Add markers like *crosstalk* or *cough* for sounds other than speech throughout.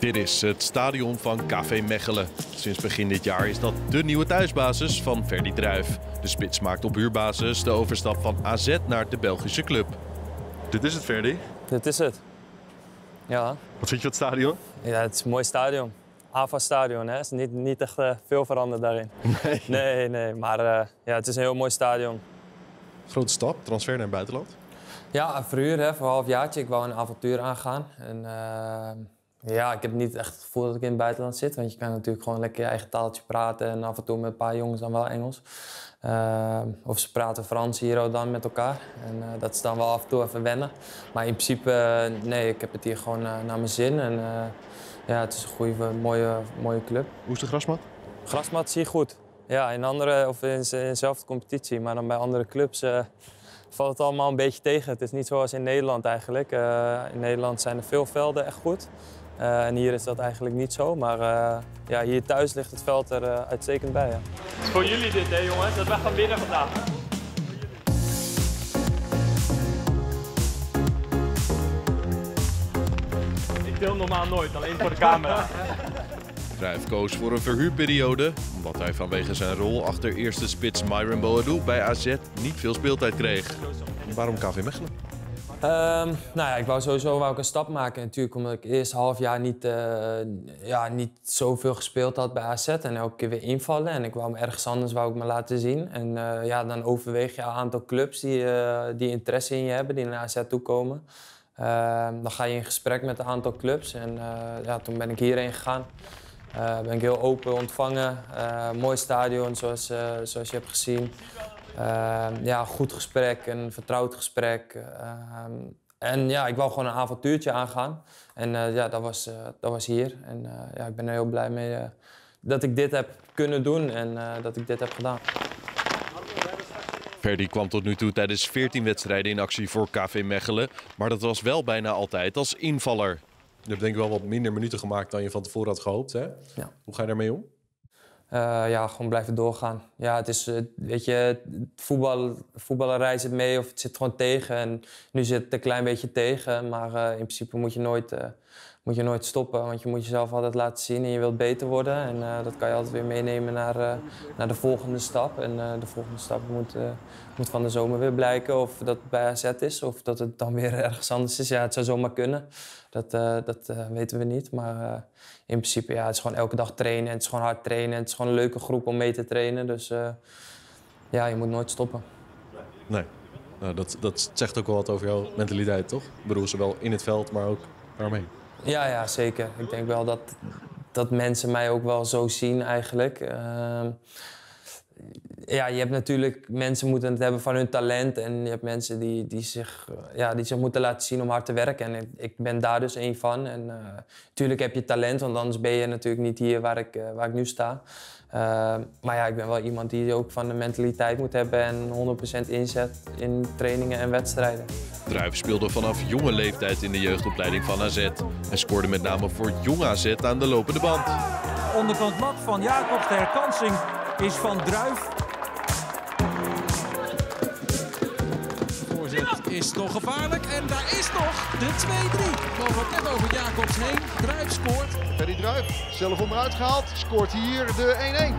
Dit is het stadion van KV Mechelen. Sinds begin dit jaar is dat de nieuwe thuisbasis van Ferdi Druif. De spits maakt op huurbasis de overstap van AZ naar de Belgische club. Dit is het, Ferdi. Dit is het. Ja, Wat vind je van het stadion? ja het is een mooi stadion. AVA-stadion, hè. Is niet, niet echt eh, veel veranderd daarin. *laughs* Nee. Nee, nee, maar eh, ja, het is een heel mooi stadion. Grote stap, transfer naar het buitenland. Ja, een verhuur, hè, voor een halfjaartje. Ik wou een avontuur aangaan. En eh, ja, ik heb niet echt het gevoel dat ik in het buitenland zit. Want je kan natuurlijk gewoon lekker je eigen taaltje praten. En af en toe met een paar jongens dan wel Engels. Eh, of ze praten Frans hier ook dan met elkaar. En eh, dat is dan wel af en toe even wennen. Maar in principe, eh, nee, ik heb het hier gewoon eh, naar mijn zin. En ja, het is een goede, mooie, mooie club. Hoe is de grasmat? Grasmat zie je goed. Ja, in andere, of in, dezelfde competitie, maar dan bij andere clubs valt het allemaal een beetje tegen. Het is niet zoals in Nederland eigenlijk. In Nederland zijn er veel velden echt goed. Eh, en hier is dat eigenlijk niet zo. Maar eh, ja, hier thuis ligt het veld er eh, uitstekend bij. Ja. Het is voor jullie dit, hè jongens, dat wij gaan winnen vandaag. Ik deel normaal nooit, alleen voor de camera. *laughs* Druif koos voor een verhuurperiode, omdat hij vanwege zijn rol achter eerste spits Myron Boadou bij AZ niet veel speeltijd kreeg. Waarom KV Mechelen? Ehm, nou ja, ik wou sowieso wou ik een stap maken. Natuurlijk omdat ik eerst half jaar niet, eh, ja, niet zoveel gespeeld had bij AZ. En elke keer weer invallen. En ik wou me ergens anders wou ik me laten zien. En eh, ja, dan overweeg je een aantal clubs die, eh, die interesse in je hebben, die naar AZ toe komen. Ehm, dan ga je in gesprek met een aantal clubs. En ja, toen ben ik hierheen gegaan. Ben ik heel open ontvangen. Mooi stadion, zoals, zoals je hebt gezien. Ehm, ja, goed gesprek, een vertrouwd gesprek. Ehm, en ja, ik wou gewoon een avontuurtje aangaan. En eh, ja, dat was, eh, dat was hier. En eh, ja, ik ben er heel blij mee dat ik dit heb kunnen doen en eh, dat ik dit heb gedaan. Ferdi kwam tot nu toe tijdens 14 wedstrijden in actie voor KV Mechelen, maar dat was wel bijna altijd als invaller. Je hebt denk ik wel wat minder minuten gemaakt dan je van tevoren had gehoopt. Hè? Ja. Hoe ga je daarmee om? Eh, ja, gewoon blijven doorgaan. Ja, het is, eh, weet je, voetbal, voetballerij zit mee of het zit gewoon tegen. En nu zit het een klein beetje tegen, maar eh, in principe moet je, nooit, moet je nooit stoppen. Want je moet jezelf altijd laten zien en je wilt beter worden. En eh, dat kan je altijd weer meenemen naar, eh, naar de volgende stap. En eh, de volgende stap moet, moet van de zomer weer blijken of dat bij AZ is of dat het dan weer *laughs* ergens anders is. Ja, het zou zomaar kunnen. Dat, dat weten we niet. Maar in principe, ja, het is gewoon elke dag trainen. En het is gewoon hard trainen. Het is gewoon een leuke groep om mee te trainen. Dus ja, je moet nooit stoppen. Nee. Nou, dat, dat zegt ook wel wat over jouw mentaliteit, toch? Ik bedoel, zowel in het veld, maar ook daaromheen. Ja, ja, zeker. Ik denk wel dat, dat mensen mij ook wel zo zien eigenlijk. Ehm, ja, je hebt natuurlijk mensen moeten het hebben van hun talent. En je hebt mensen die, die, zich, eh, ja, die zich moeten laten zien om hard te werken. En ik, ben daar dus één van. En natuurlijk heb je talent, want anders ben je natuurlijk niet hier waar ik, eh, waar ik nu sta. Ehm, maar ja, ik ben wel iemand die ook van de mentaliteit moet hebben en 100% inzet in trainingen en wedstrijden. Druif speelde vanaf jonge leeftijd in de jeugdopleiding van AZ. Hij scoorde met name voor jong AZ aan de lopende band. Onderkant lat van Jacobs. De herkansing is van Druif. Voorzet is nog gevaarlijk en daar is nog de 2-3. Bal wordt net over Jacobs heen. Druif scoort. Ferry Druif, zelf onderuit gehaald, scoort hier de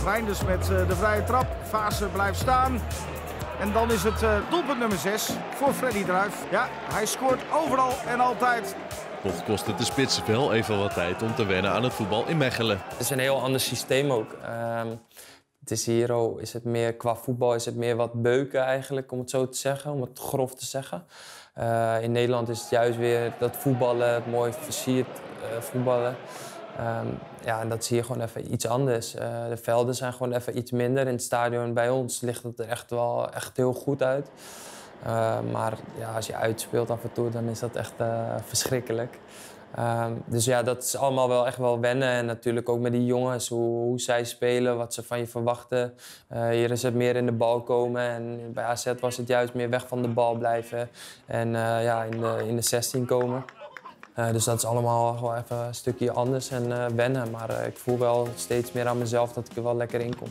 1-1. Reinders met eh, de vrije trap. Fase blijft staan. En dan is het eh, doelpunt nummer 6 voor Freddy Druif. Ja, hij scoort overal en altijd. Toch kost het de spits wel even wat tijd om te wennen aan het voetbal in Mechelen. Het is een heel ander systeem ook. Ehm, het is hier ook, is het meer, qua voetbal is het meer wat beuken eigenlijk, om het zo te zeggen, om het grof te zeggen. Eh, in Nederland is het juist weer dat voetballen, mooi versierd eh, voetballen. Ehm, ja, en dat zie je gewoon even iets anders. Eh, de velden zijn gewoon even iets minder. In het stadion bij ons ligt het er echt wel echt heel goed uit. Maar ja, als je uitspeelt af en toe, dan is dat echt verschrikkelijk. Ehm, dus ja, dat is allemaal wel echt wel wennen. En natuurlijk ook met die jongens, hoe, zij spelen, wat ze van je verwachten. Eh, hier is het meer in de bal komen. En bij AZ was het juist meer weg van de bal blijven. En eh, ja, in de, in de 16 komen. Eh, dus dat is allemaal wel even een stukje anders en eh, wennen. Maar eh, ik voel wel steeds meer aan mezelf dat ik er wel lekker in kom.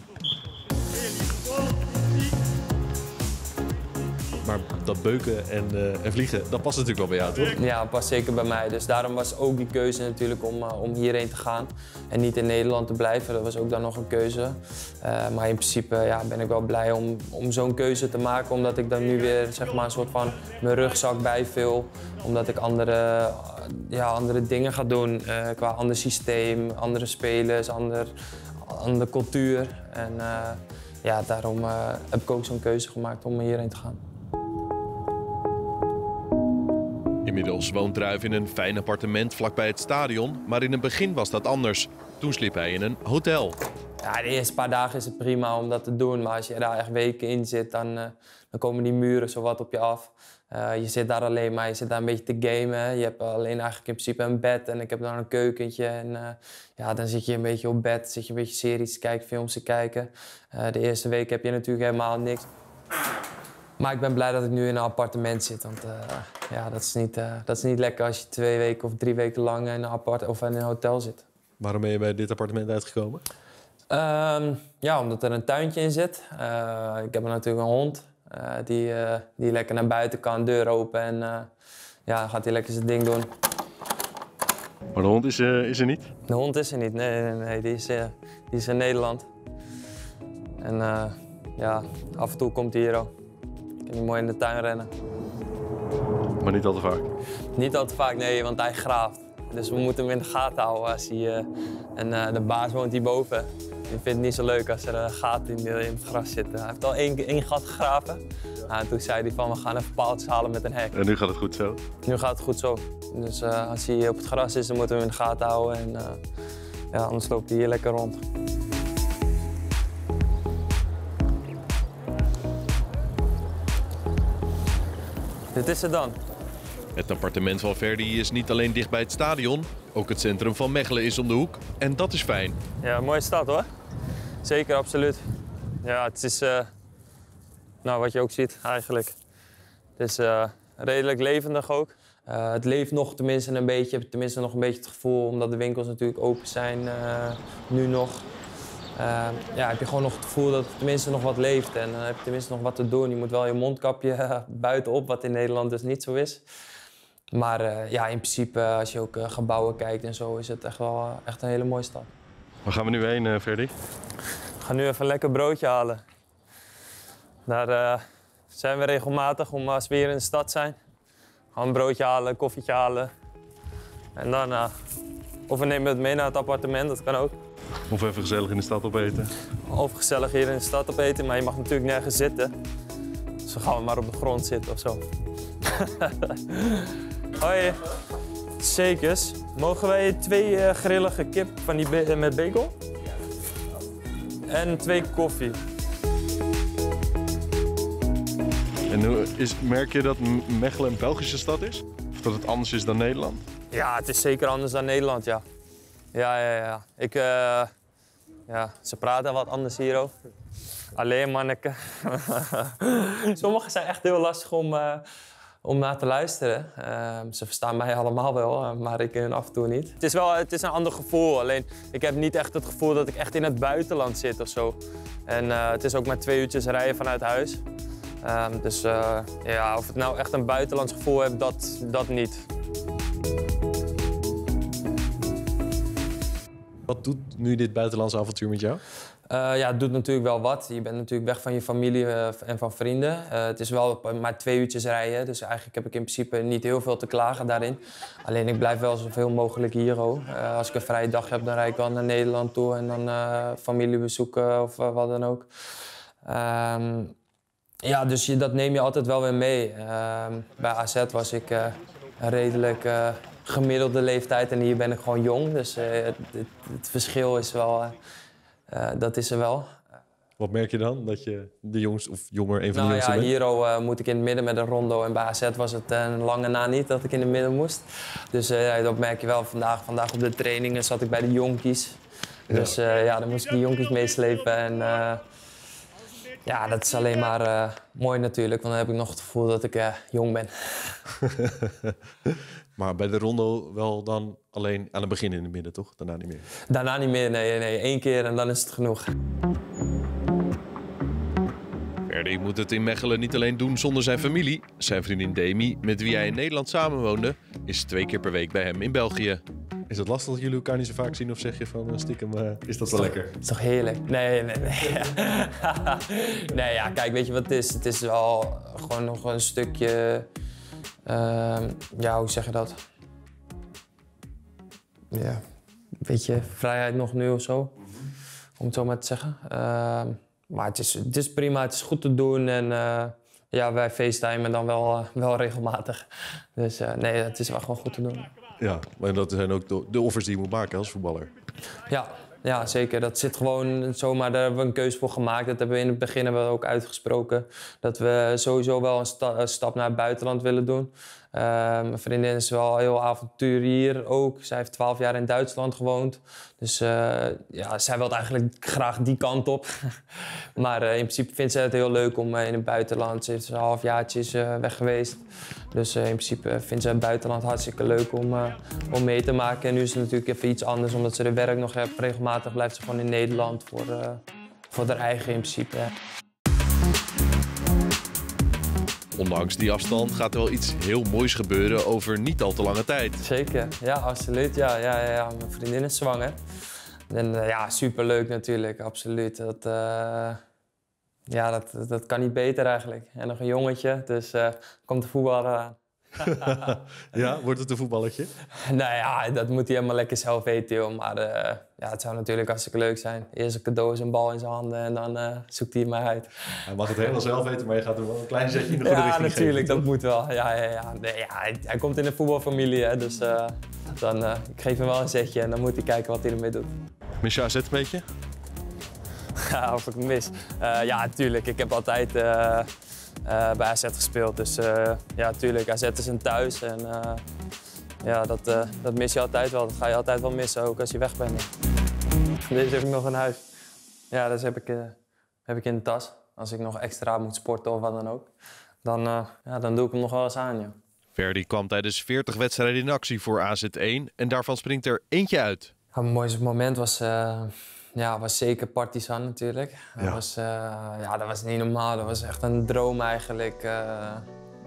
Dat beuken en, uh, en vliegen, dat past natuurlijk wel bij jou, toch? Ja, past zeker bij mij. Dus daarom was ook die keuze natuurlijk om, uh, om hierheen te gaan. En niet in Nederland te blijven. Dat was ook dan nog een keuze. Uh, maar in principe ja, ben ik wel blij om, om zo'n keuze te maken. Omdat ik dan nu weer zeg maar, een soort van mijn rugzak bijvul. Omdat ik andere, ja, andere dingen ga doen. qua ander systeem, andere spelers, ander, andere cultuur. En ja, daarom heb ik ook zo'n keuze gemaakt om hierheen te gaan. Inmiddels woont Druif in een fijn appartement vlakbij het stadion, maar in het begin was dat anders. Toen sliep hij in een hotel. Ja, de eerste paar dagen is het prima om dat te doen, maar als je daar echt weken in zit, dan, uh, dan komen die muren zo wat op je af. Uh, je zit daar alleen maar, je zit daar een beetje te gamen. Je hebt alleen eigenlijk in principe een bed en ik heb dan een keukentje. En uh, ja, dan zit je een beetje op bed, zit je een beetje series te kijken, films te kijken. de eerste week heb je natuurlijk helemaal niks. Maar ik ben blij dat ik nu in een appartement zit. Want uh, ja, dat, is niet, uh, dat is niet lekker als je twee weken of drie weken lang in een, appart of in een hotel zit. Waarom ben je bij dit appartement uitgekomen? Um, ja, omdat er een tuintje in zit. Uh, ik heb natuurlijk een hond die, die lekker naar buiten kan, deur open en ja, gaat hij lekker zijn ding doen. Maar de hond is, is er niet? De hond is er niet, nee, nee, nee. Die, is, die is in Nederland. En ja, af en toe komt hij hier ook. Mooi in de tuin rennen. Maar niet al te vaak? Niet al te vaak, nee, want hij graaft. Dus we moeten hem in de gaten houden. Als hij, uh, en uh, de baas woont hierboven. Die vindt het niet zo leuk als er een gat in, in het gras zit. Hij heeft al één, één gat gegraven. Nou, toen zei hij van we gaan even paaltjes halen met een hek. En nu gaat het goed zo? Nu gaat het goed zo. Dus uh, als hij op het gras is, dan moeten we hem in de gaten houden. En ja, anders loopt hij hier lekker rond. Dit is het dan. Het appartement van Verdi is niet alleen dicht bij het stadion, ook het centrum van Mechelen is om de hoek. En dat is fijn. Ja, mooie stad hoor. Zeker, absoluut. Ja, het is, uh, nou wat je ook ziet eigenlijk. Het is uh, redelijk levendig ook. Uh, het leeft nog tenminste een beetje, tenminste nog een beetje het gevoel, omdat de winkels natuurlijk open zijn nu nog. Uh, ja, heb je gewoon nog het gevoel dat er tenminste nog wat leeft. En dan heb je tenminste nog wat te doen. Je moet wel je mondkapje *laughs* buiten op, wat in Nederland dus niet zo is. Maar uh, ja, in principe, als je ook uh, gebouwen kijkt en zo, is het echt wel echt een hele mooie stad. Waar gaan we nu heen, Verdi? We gaan nu even een lekker broodje halen. Daar zijn we regelmatig om als we hier in de stad zijn. Gaan een broodje halen, een koffietje halen. En dan, of we nemen het mee naar het appartement, dat kan ook. Of even gezellig in de stad opeten. Of gezellig hier in de stad opeten, maar je mag natuurlijk nergens zitten. Dus dan gaan we maar op de grond zitten of zo. *laughs* Hoi. Zekers. Mogen wij twee uh, grillige kip van die be met bagel? En twee koffie. En hoe is, merk je dat Mechelen een Belgische stad is? Of dat het anders is dan Nederland? Ja, het is zeker anders dan Nederland, ja. Ja, ja, ja. Ik, uh, ja ze praten wat anders hier ook. Alleen manneke. *laughs* Sommigen zijn echt heel lastig om, uh, om naar te luisteren. Uh, ze verstaan mij allemaal wel, maar ik af en toe niet. Het is wel het is een ander gevoel. Alleen ik heb niet echt het gevoel dat ik echt in het buitenland zit of zo. En het is ook maar twee uurtjes rijden vanuit huis. Ehm, dus ja, of ik nou echt een buitenlands gevoel heb, dat, dat niet. Wat doet nu dit buitenlandse avontuur met jou? Uh, ja, het doet natuurlijk wel wat. Je bent natuurlijk weg van je familie uh, en van vrienden. Uh, het is wel maar twee uurtjes rijden, dus eigenlijk heb ik in principe niet heel veel te klagen daarin. Alleen ik blijf wel zoveel mogelijk hier. als ik een vrije dag heb, dan rijd ik wel naar Nederland toe en dan familie bezoeken of wat dan ook. Um, ja, dus dat neem je altijd wel weer mee. Ehm, bij AZ was ik redelijk gemiddelde leeftijd en hier ben ik gewoon jong. Dus uh, het, het, verschil is wel, uh, dat is er wel. Wat merk je dan? Dat je de jongste of jonger, een van nou, de jongste ja, bent? Hier uh, moet ik in het midden met een rondo en bij AZ was het een lange na niet dat ik in het midden moest. Dus dat merk je wel. Vandaag, vandaag op de trainingen zat ik bij de jonkies. Dus ja, dan moest ik die jonkies meeslepen en ja, dat is alleen maar mooi natuurlijk, want dan heb ik nog het gevoel dat ik jong ben. *laughs* maar bij de rondo wel dan alleen aan het begin in het midden, toch? Daarna niet meer? Daarna niet meer, nee. nee. Eén keer en dan is het genoeg. Verdi moet het in Mechelen niet alleen doen zonder zijn familie. Zijn vriendin Demi, met wie hij in Nederland samenwoonde, is twee keer per week bij hem in België. Is het lastig dat jullie elkaar niet zo vaak zien of zeg je van eh, stiekem, eh, is dat wel lekker? Dat is toch heerlijk? Nee, nee, nee. *laughs* nee, ja, kijk, weet je wat het is? Het is wel gewoon nog een stukje... ehm, ja, hoe zeg je dat? Ja, een beetje vrijheid nog nu of zo. Om het zo maar te zeggen. Ehm, maar het is, het is prima, het is goed te doen. En eh, ja, wij facetimen dan wel, eh, wel regelmatig. Dus eh, nee, het is wel gewoon goed te doen. Ja, maar dat zijn ook de, de offers die je moet maken als voetballer. Ja, ja, zeker. Dat zit gewoon zomaar, daar hebben we een keuze voor gemaakt. Dat hebben we in het begin hebben we ook uitgesproken. Dat we sowieso wel een, een stap naar het buitenland willen doen. Eh, mijn vriendin is wel heel avontuurier ook. Zij heeft 12 jaar in Duitsland gewoond. Dus eh, ja, zij wil eigenlijk graag die kant op. *laughs* maar eh, in principe vindt ze het heel leuk om eh, in het buitenland. Ze is een halfjaartje is, weg geweest. Dus in principe vindt ze het buitenland hartstikke leuk om, om mee te maken. En nu is het natuurlijk even iets anders, omdat ze de werk nog heeft. Regelmatig blijft ze gewoon in Nederland voor, voor haar eigen in principe. Ondanks die afstand gaat er wel iets heel moois gebeuren over niet al te lange tijd. Zeker, ja, absoluut. Ja, ja, ja. Mijn vriendin is zwanger. En eh, ja, superleuk natuurlijk, absoluut. Dat, eh, ja, dat, dat kan niet beter eigenlijk. En nog een jongetje, dus eh, komt de voetballer aan. *laughs* Ja, wordt het een voetballertje? *laughs* nou ja, dat moet hij helemaal lekker zelf weten, joh. Maar eh, ja, het zou natuurlijk hartstikke leuk zijn. Eerst een cadeau is een bal in zijn handen en dan eh, zoekt hij het maar uit. Hij mag het helemaal zelf weten, maar je gaat hem wel een klein zetje in de goede Ja, richting natuurlijk, geven. dat moet wel. Ja, ja, ja. Nee, ja hij, hij komt in een voetbalfamilie, hè, dus eh, dan, ik geef hem wel een zetje en dan moet hij kijken wat hij ermee doet. Mis je AZ een beetje? *laughs* Of ik mis. Ja, tuurlijk. Ik heb altijd bij AZ gespeeld. Dus eh, ja, tuurlijk. AZ is een thuis. En eh, ja, dat, eh, dat mis je altijd wel. Dat ga je altijd wel missen, ook als je weg bent. Deze heb ik nog in huis. Ja, dat heb ik, eh, heb ik in de tas. Als ik nog extra moet sporten of wat dan ook. Dan, eh, ja, dan doe ik hem nog wel eens aan, ja. Verdi kwam tijdens 40 wedstrijden in actie voor AZ1 en daarvan springt er eentje uit. Ja, mijn mooiste moment was, eh, ja, was zeker Partizan natuurlijk. Dat, Ja. was, eh, ja, dat was niet normaal. Dat was echt een droom eigenlijk. eh.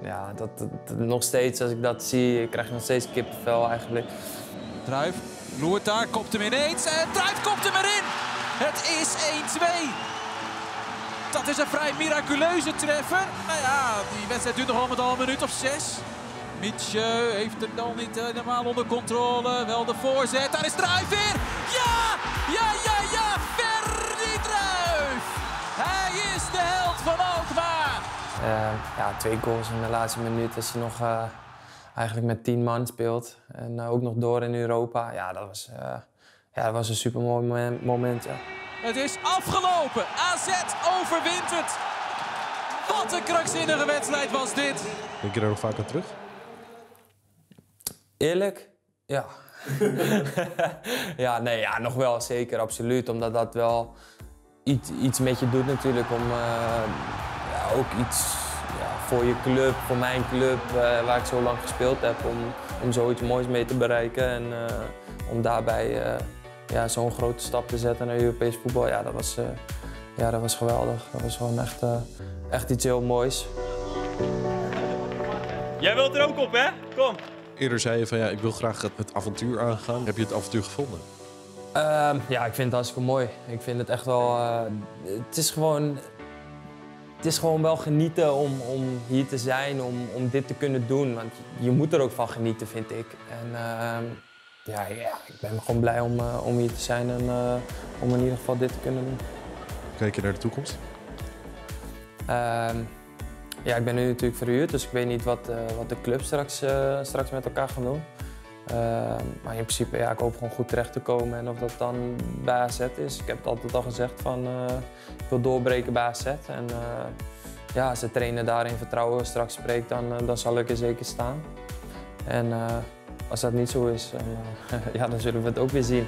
ja, dat, dat- dat- nog steeds als ik dat zie, ik krijg nog steeds kippenvel eigenlijk. Druif loert daar, kopt hem ineens en Druif kopt hem erin. Het is 1-2. Dat is een vrij miraculeuze treffer. Nou ja, die wedstrijd duurt nog al met al een minuut of zes. Mietje heeft het dan niet helemaal onder controle. Wel de voorzet. Daar is Druif weer. Ja, ja, ja, ja, twee goals in de laatste minuut als je nog eh, eigenlijk met tien man speelt. En eh, ook nog door in Europa. Ja, dat was, eh, ja, dat was een super mooi moment. moment ja. Het is afgelopen. AZ overwint het. Wat een krankzinnige wedstrijd was dit. Denk je daar nog vaak aan terug? Eerlijk? Ja. *laughs* ja, nee, ja, nog wel zeker, absoluut. Omdat dat wel iets, iets met je doet natuurlijk om eh, ook iets ja, voor je club, voor mijn club, eh, waar ik zo lang gespeeld heb, om, om zoiets moois mee te bereiken. En eh, om daarbij eh, ja, zo'n grote stap te zetten naar Europees voetbal, ja, dat was, eh, ja, dat was geweldig. Dat was gewoon echt, eh, echt iets heel moois. Jij wilt er ook op, hè? Kom. Eerder zei je van ja, ik wil graag het, het avontuur aangaan. Heb je het avontuur gevonden? Ehm, ja, ik vind het hartstikke mooi. Ik vind het echt wel. eh, het is gewoon. Het is gewoon wel genieten om, om hier te zijn, om, om dit te kunnen doen. Want je moet er ook van genieten, vind ik. En ehm, ja, ja, ik ben gewoon blij om, eh, om hier te zijn en eh, om in ieder geval dit te kunnen doen. Kijk je naar de toekomst? Ehm, ja, ik ben nu natuurlijk verhuurd, dus ik weet niet wat, eh, wat de club straks, straks met elkaar gaan doen. Ehm, maar in principe, ja, ik hoop gewoon goed terecht te komen. En of dat dan bij AZ is. Ik heb het altijd al gezegd van, eh, ik wil doorbreken bij AZ. En eh, ja, als de trainer daarin vertrouwen straks spreekt, dan, eh, dan zal ik er zeker staan. En als dat niet zo is, *laughs* ja, dan zullen we het ook weer zien.